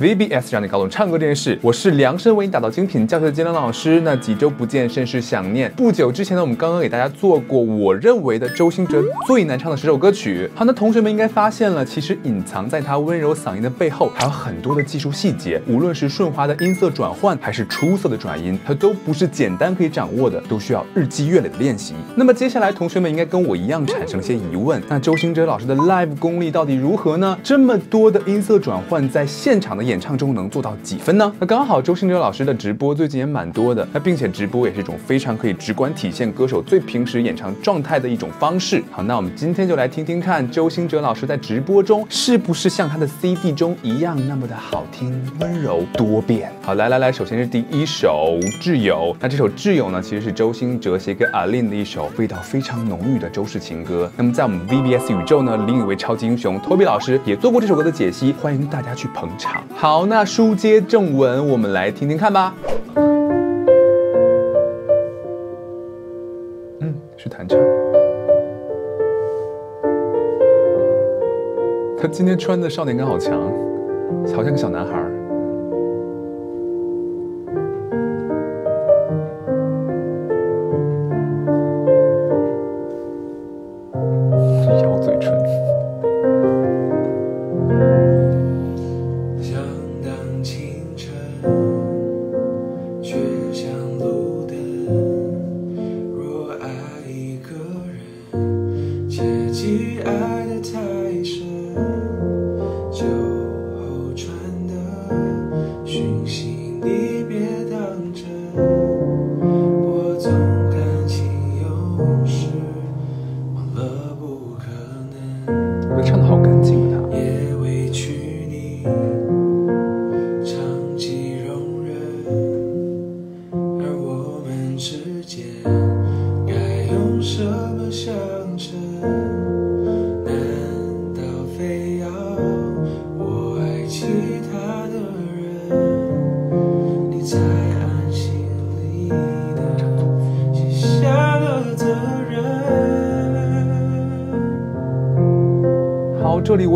VBS 让你搞懂唱歌这件事，我是量身为你打造精品教学的金良老师。那几周不见，甚是想念。不久之前呢，我们刚刚给大家做过我认为的周兴哲最难唱的十首歌曲。好，那同学们应该发现了，其实隐藏在他温柔嗓音的背后，还有很多的技术细节。无论是顺滑的音色转换，还是出色的转音，它都不是简单可以掌握的，都需要日积月累的练习。那么接下来，同学们应该跟我一样产生了些疑问：那周兴哲老师的 live 功力到底如何呢？这么多的音色转换，在现场的演演唱中能做到几分呢？那刚好周兴哲老师的直播最近也蛮多的，那并且直播也是一种非常可以直观体现歌手最平时演唱状态的一种方式。好，那我们今天就来听听看周兴哲老师在直播中是不是像他的 CD 中一样那么的好听、温柔、多变。好，来来来，首先是第一首《挚友》，那这首《挚友》呢，其实是周兴哲写给阿令的一首味道非常浓郁的周氏情歌。那么在我们 VBS 宇宙呢，另一位超级英雄 Toby 老师也做过这首歌的解析，欢迎大家去捧场。好，那书接正文，我们来听听看吧。嗯，是弹唱。他今天穿的少年感好强，好像个小男孩。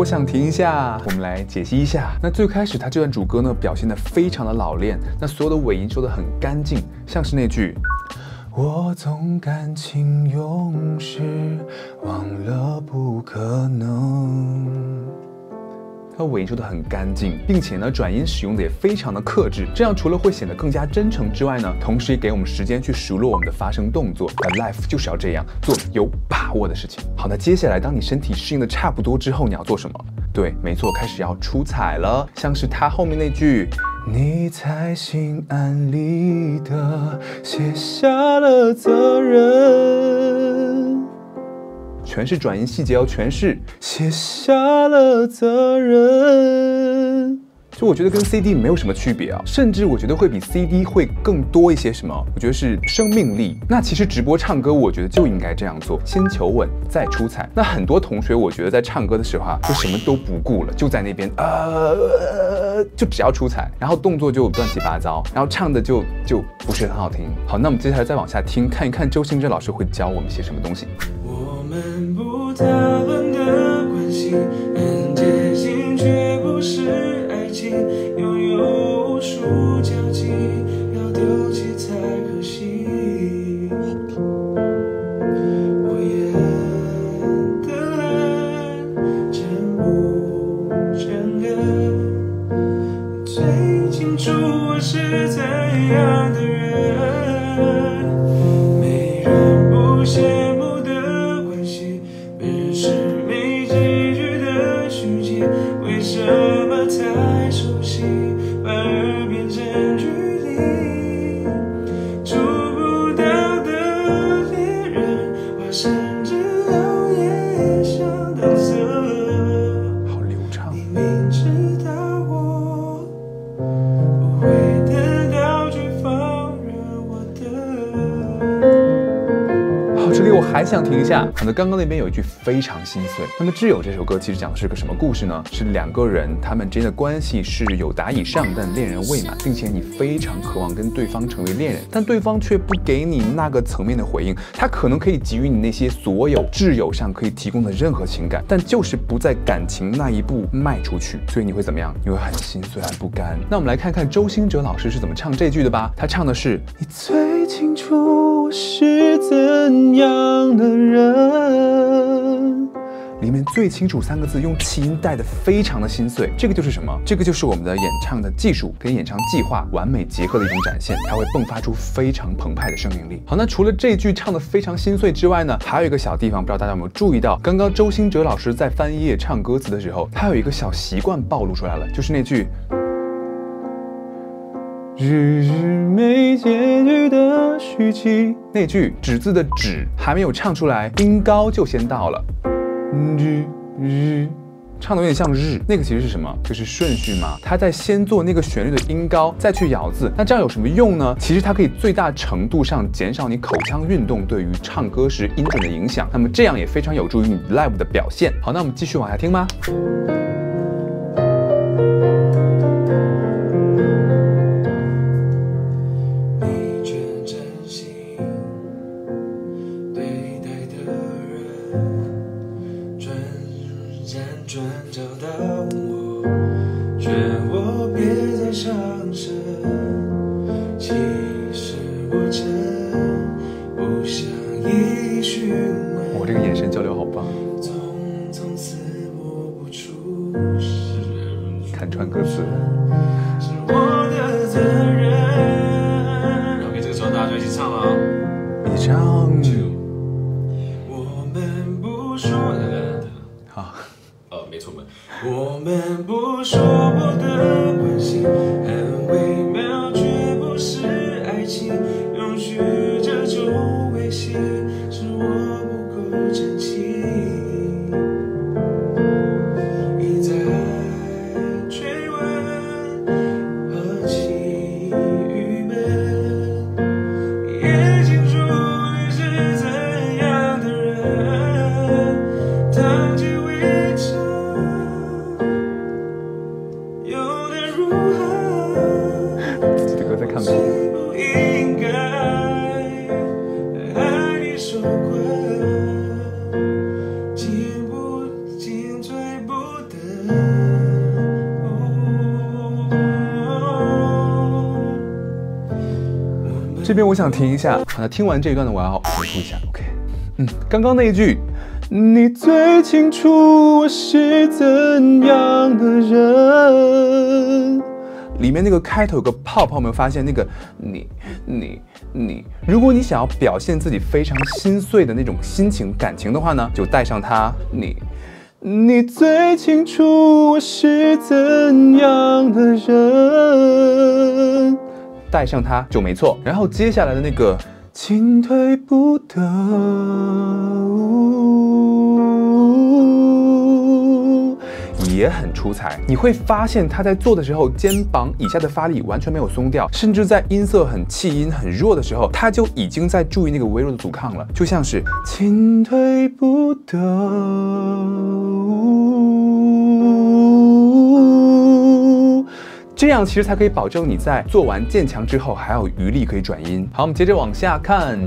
想停一下，我们来解析一下。那最开始他这段主歌呢，表现的非常的老练，那所有的尾音说的很干净，像是那句。我总感情用事，忘了不可能。它尾音说的很干净，并且呢，转音使用的也非常的克制，这样除了会显得更加真诚之外呢，同时也给我们时间去熟络我们的发声动作。那 life 就是要这样做有把握的事情。好，那接下来当你身体适应的差不多之后，你要做什么？对，没错，开始要出彩了，像是它后面那句。你在心安理得卸下了责任，全是转音细节哦，全是卸下了责任。就我觉得跟 CD 没有什么区别啊，甚至我觉得会比 CD 会更多一些什么？我觉得是生命力。那其实直播唱歌，我觉得就应该这样做，先求稳再出彩。那很多同学，我觉得在唱歌的时候啊，就什么都不顾了，就在那边呃，就只要出彩，然后动作就乱七八糟，然后唱的就就不是很好听。好，那我们接下来再往下听，看一看周兴哲老师会教我们些什么东西。我们不讨论的关系，很接近，却不是。不见可能刚刚那边有一句非常心碎。那么《挚友》这首歌其实讲的是个什么故事呢？是两个人他们之间的关系是有达以上，但恋人未满，并且你非常渴望跟对方成为恋人，但对方却不给你那个层面的回应。他可能可以给予你那些所有挚友上可以提供的任何情感，但就是不在感情那一步迈出去。所以你会怎么样？你会很心碎、很不甘。那我们来看看周兴哲老师是怎么唱这句的吧。他唱的是：你最清楚我是怎样的人。里面最清楚三个字用气音带的非常的心碎，这个就是什么？这个就是我们的演唱的技术跟演唱计划完美结合的一种展现，它会迸发出非常澎湃的生命力。好，那除了这句唱的非常心碎之外呢，还有一个小地方，不知道大家有没有注意到？刚刚周兴哲老师在翻页唱歌词的时候，他有一个小习惯暴露出来了，就是那句。日日没结局的续集，那句“止”字的“止”还没有唱出来，音高就先到了。日日，唱的有点像日，那个其实是什么？就是顺序嘛。他在先做那个旋律的音高，再去咬字。那这样有什么用呢？其实它可以最大程度上减少你口腔运动对于唱歌时音准的影响。那么这样也非常有助于你 live 的表现。好，那我们继续往下听吧？转角的我。这边我想停一下，好，那听完这一段呢，我要回复一下，OK，嗯，刚刚那一句，你最清楚我是怎样的人，里面那个开头有个泡泡，有没有发现那个你你你？如果你想要表现自己非常心碎的那种心情感情的话呢，就带上它，你。你最清楚我是怎样的人，带上它就没错。然后接下来的那个进退不得，也很出彩。你会发现他在做的时候，肩膀以下的发力完全没有松掉，甚至在音色很气音很弱的时候，他就已经在注意那个微弱的阻抗了，就像是进退不得。这样其实才可以保证你在做完渐强之后还有余力可以转音。好，我们接着往下看。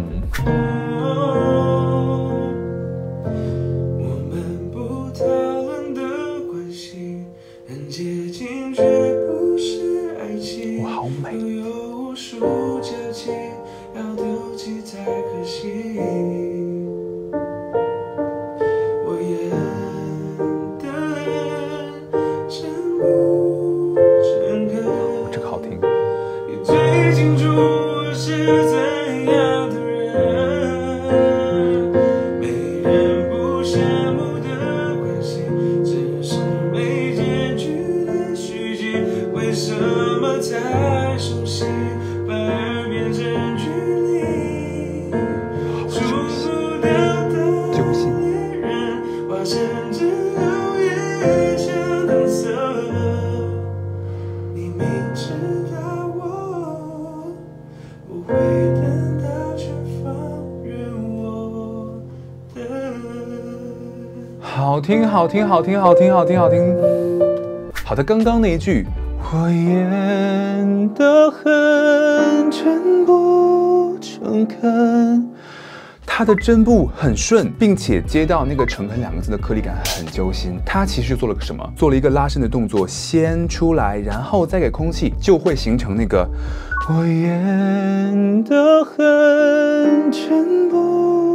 好听，好听，好听，好听，好听，好听。好的，刚刚那一句，我演得很真不诚恳。他的真部很顺，并且接到那个“诚恳”两个字的颗粒感很揪心。他其实做了个什么？做了一个拉伸的动作，先出来，然后再给空气，就会形成那个我演得很真不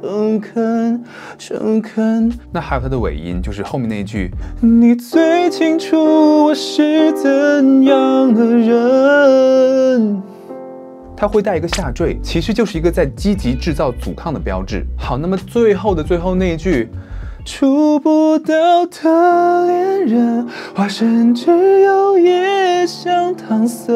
诚恳，诚恳。那还有它的尾音，就是后面那一句，你最清楚我是怎样的人。它会带一个下坠，其实就是一个在积极制造阻抗的标志。好，那么最后的最后那一句，触不到的恋人，化身只有野香搪塞。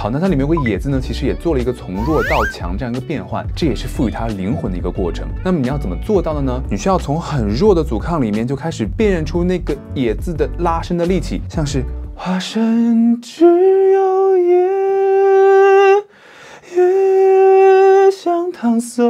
好，那它里面有个野字呢，其实也做了一个从弱到强这样一个变换，这也是赋予它灵魂的一个过程。那么你要怎么做到的呢？你需要从很弱的阻抗里面就开始辨认出那个野字的拉伸的力气，像是化身只有野。想搪塞，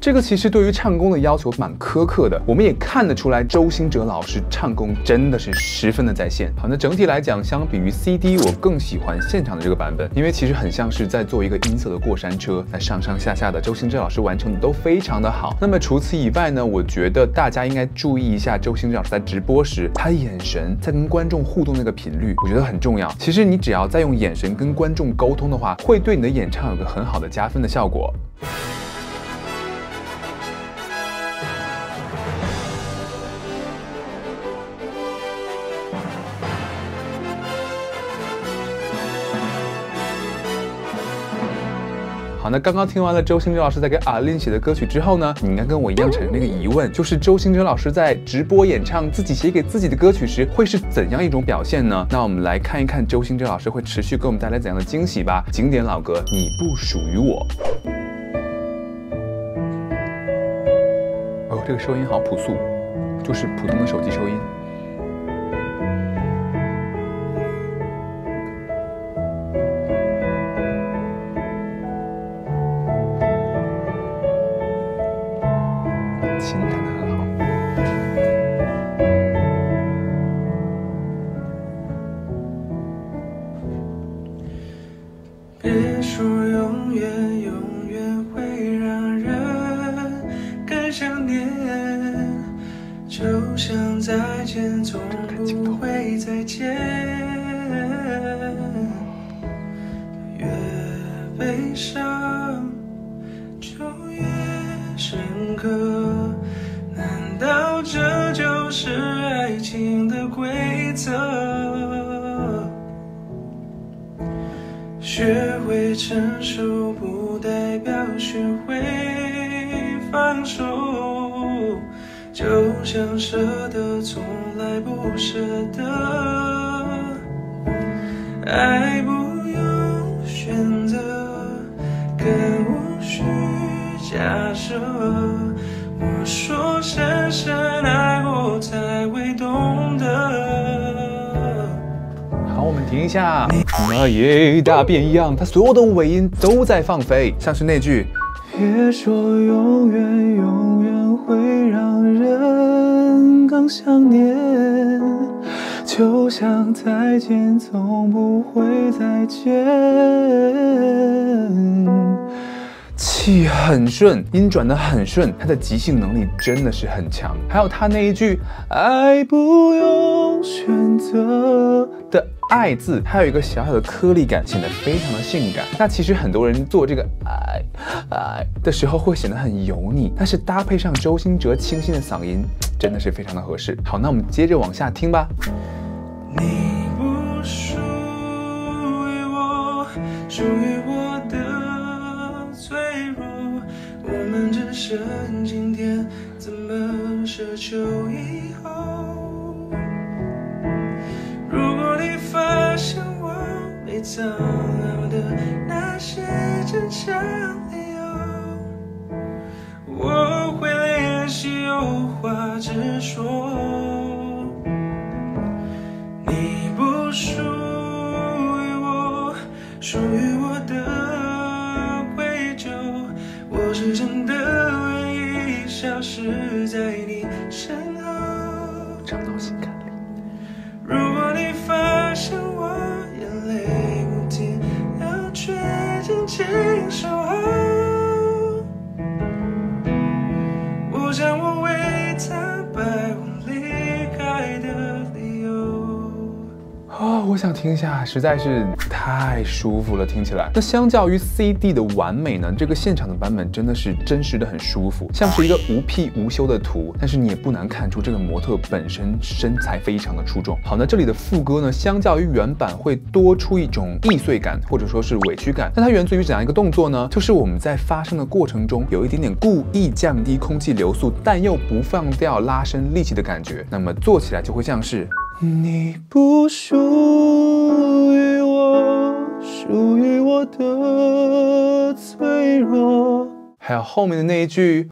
这个其实对于唱功的要求蛮苛刻的。我们也看得出来，周兴哲老师唱功真的是十分的在线。好，那整体来讲，相比于 CD，我更喜欢现场的这个版本，因为其实很像是在做一个音色的过山车，那上上下下的周兴哲老师完成的都非常的好。那么除此以外呢，我觉得大家应该注意一下周兴哲老师在直播时，他眼神在跟观众互动那个频率，我觉得很重要。其实你只要在用眼神跟观众沟通的话，会对你的演唱有个很好的加分的效果。好，那刚刚听完了周兴哲老师在给阿令写的歌曲之后呢，你应该跟我一样产生那个疑问，就是周兴哲老师在直播演唱自己写给自己的歌曲时，会是怎样一种表现呢？那我们来看一看周兴哲老师会持续给我们带来怎样的惊喜吧。经典老歌，你不属于我。哦，这个收音好朴素，就是普通的手机收音。就像再见从不会再见。越悲伤就越深刻，就像舍得从来不舍得，爱不用选择，更无需假设。我说深深爱过才会懂得。好，我们停一下。那也大变样，它所有的尾音都在放飞，像是那句“别说永远，永远会让人更想念”，就像再见从不会再见。气很顺，音转得很顺，他的即兴能力真的是很强。还有他那一句“爱不用选择”的“爱”字，还有一个小小的颗粒感，显得非常的性感。那其实很多人做这个“爱爱”的时候会显得很油腻，但是搭配上周兴哲清新的嗓音，真的是非常的合适。好，那我们接着往下听吧。你不属于我，属于我的脆弱。我们只剩今天，怎么奢求以后？如果你发现我被藏好的那些真相理由，我会练习有话直说。你不属于我，属于我的愧疚，我是真的愿意消失在你身后。唱到心坎听下，实在是太舒服了，听起来。那相较于 CD 的完美呢，这个现场的版本真的是真实的很舒服，像是一个无 P 无修的图，但是你也不难看出这个模特本身身材非常的出众。好，那这里的副歌呢，相较于原版会多出一种易碎感，或者说是委屈感。那它源自于怎样一个动作呢？就是我们在发声的过程中有一点点故意降低空气流速，但又不放掉拉伸力气的感觉。那么做起来就会像是。你不属属于我，属于我的脆弱。还有后面的那一句，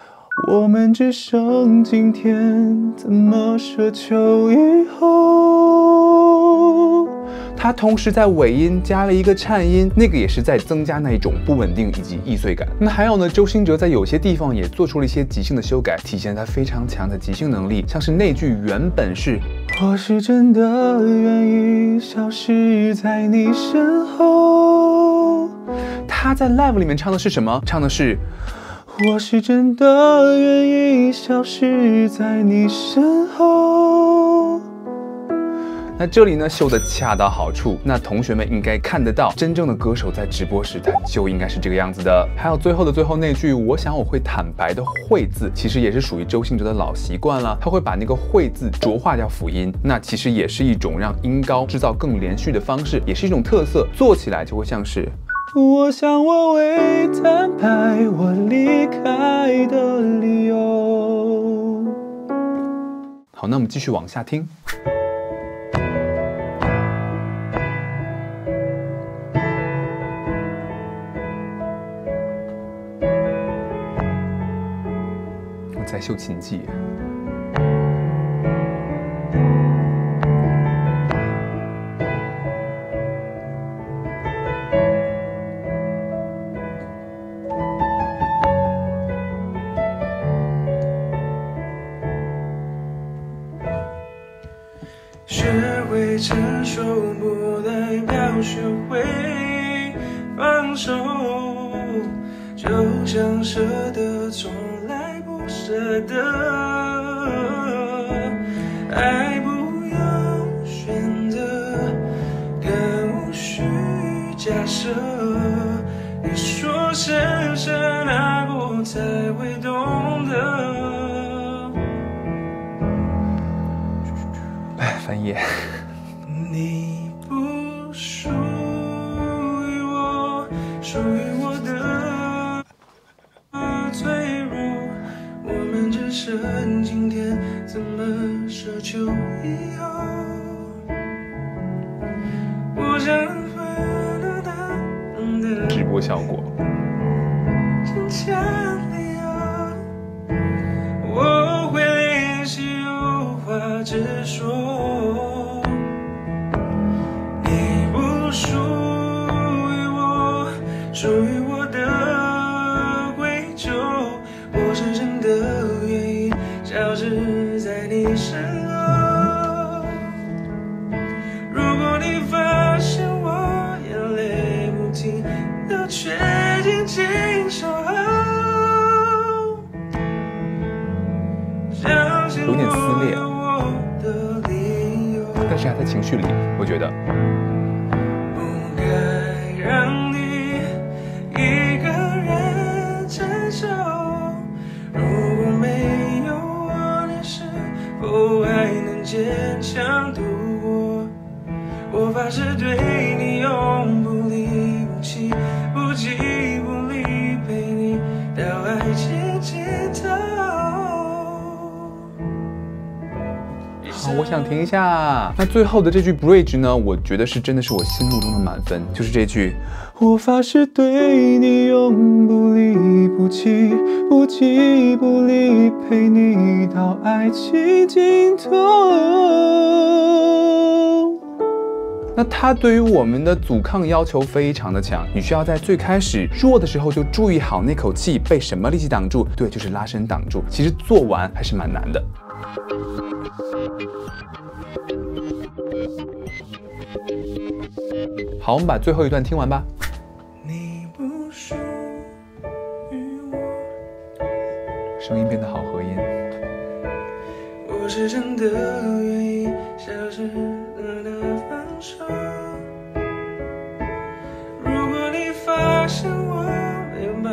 我们只剩今天，怎么奢求以后？它同时在尾音加了一个颤音，那个也是在增加那一种不稳定以及易碎感。那还有呢，周兴哲在有些地方也做出了一些即兴的修改，体现他非常强的即兴能力。像是那句原本是我是真的愿意消失在你身后，他在 live 里面唱的是什么？唱的是。我是真的愿意消失在你身后。那这里呢秀的恰到好处，那同学们应该看得到，真正的歌手在直播时他就应该是这个样子的。还有最后的最后那句，我想我会坦白的“会”字，其实也是属于周兴哲的老习惯了，他会把那个“会”字浊化掉辅音，那其实也是一种让音高制造更连续的方式，也是一种特色，做起来就会像是。我想我为坦白我离开的理由。好，那我们继续往下听。秀琴技。学会成熟不代表学会放手，就像舍得从舍得，爱不用选择，更无需假设。你说深深爱过才会懂得。哎，翻页。你直播效果。但是还在情绪里，我觉得。不该让你一个人承受。如果没有我，你是否还能坚强度过？我发誓对我想停一下。那最后的这句 bridge 呢？我觉得是真的是我心目中的满分，就是这句。我发誓对你永不离不弃，不弃不离，陪你到爱情尽头。那它对于我们的阻抗要求非常的强，你需要在最开始弱的时候就注意好那口气被什么力气挡住，对，就是拉伸挡住。其实做完还是蛮难的。好，我们把最后一段听完吧。你不属于我，声音变得好合音。我是真的愿意消失的放手。如果你发现我没有把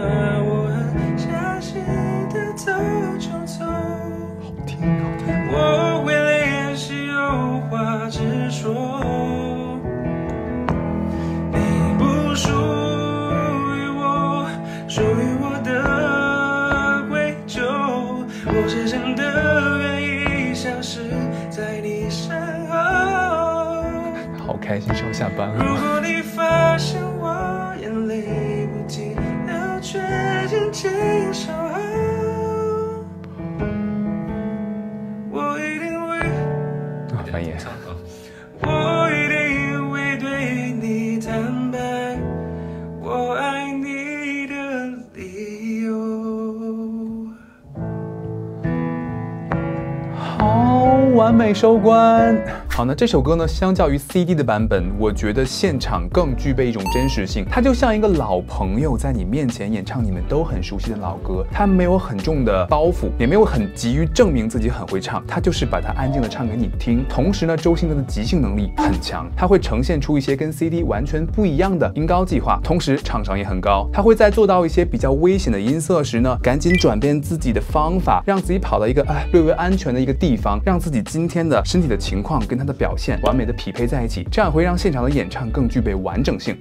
完美收官。好，那这首歌呢，相较于 CD 的版本，我觉得现场更具备一种真实性。它就像一个老朋友在你面前演唱你们都很熟悉的老歌，他没有很重的包袱，也没有很急于证明自己很会唱，他就是把它安静的唱给你听。同时呢，周兴哲的即兴能力很强，他会呈现出一些跟 CD 完全不一样的音高计划，同时唱商也很高。他会在做到一些比较危险的音色时呢，赶紧转变自己的方法，让自己跑到一个哎略微安全的一个地方，让自己今天的身体的情况跟他的表现完美的匹配在一起，这样会让现场的演唱更具备完整性。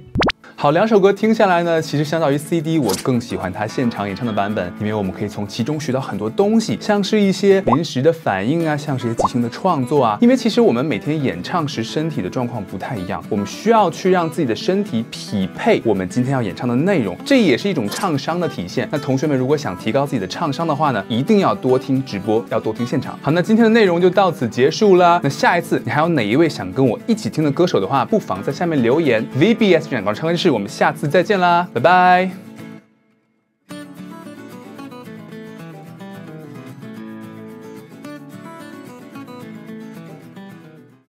好，两首歌听下来呢，其实相较于 CD，我更喜欢他现场演唱的版本，因为我们可以从其中学到很多东西，像是一些临时的反应啊，像是一些即兴的创作啊。因为其实我们每天演唱时身体的状况不太一样，我们需要去让自己的身体匹配我们今天要演唱的内容，这也是一种唱商的体现。那同学们如果想提高自己的唱商的话呢，一定要多听直播，要多听现场。好，那今天的内容就到此结束啦。那下一次你还有哪一位想跟我一起听的歌手的话，不妨在下面留言。VBS 展广唱歌室，我们下次再见啦，拜拜。